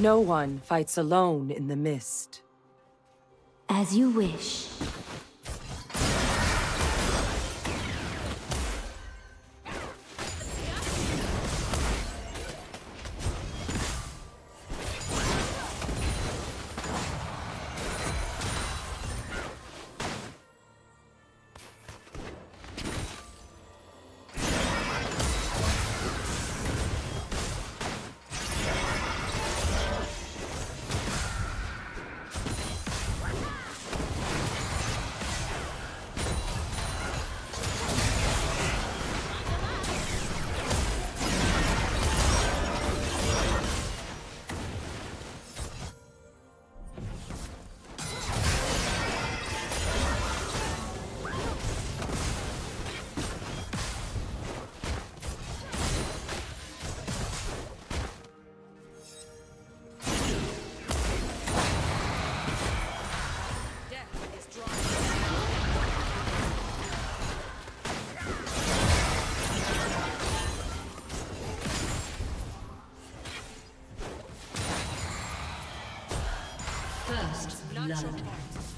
No one fights alone in the mist. As you wish. Blood.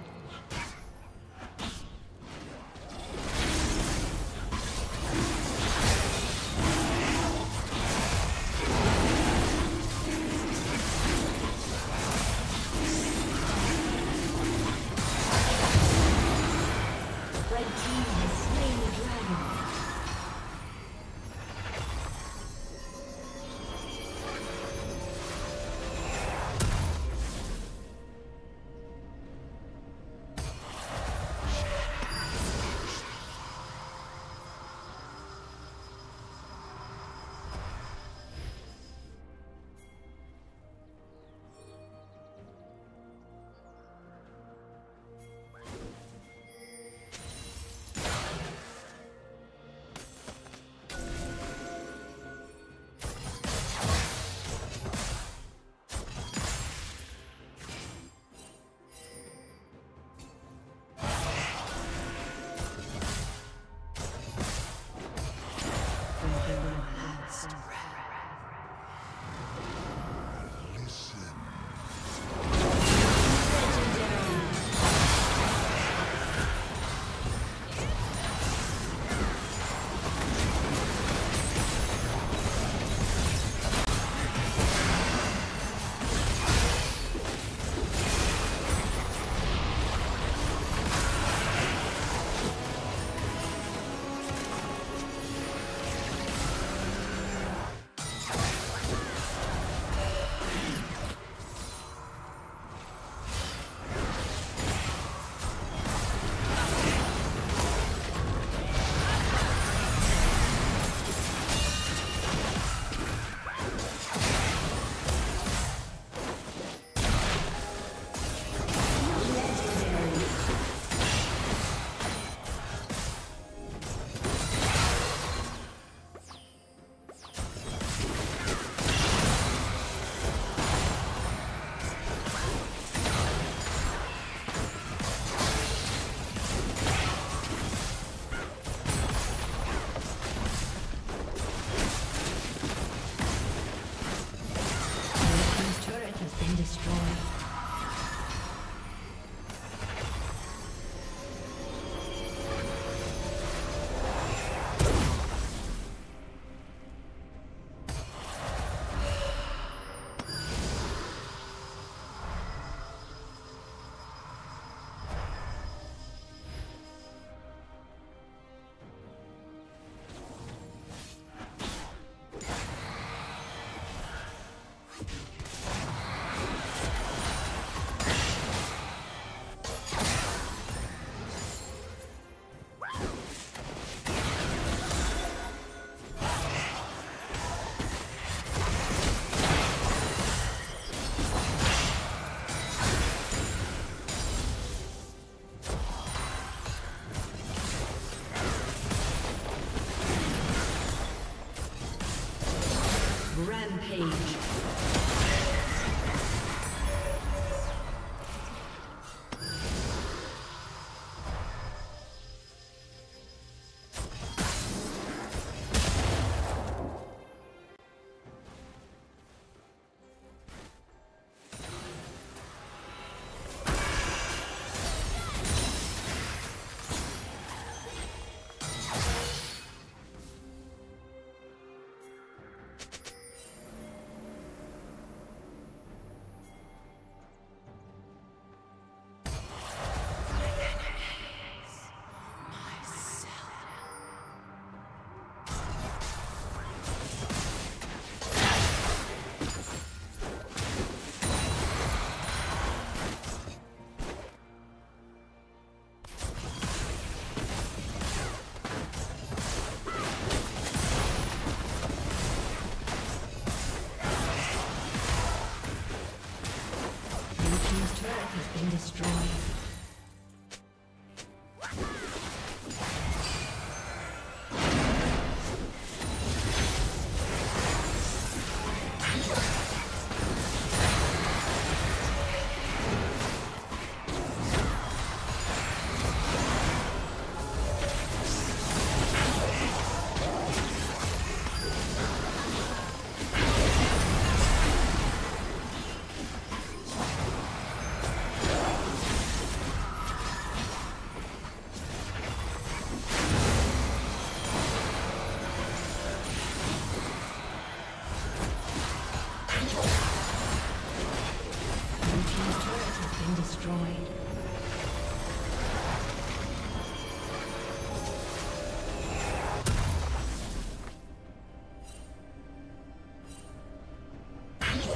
Rampage.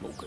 某个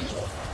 Thank you.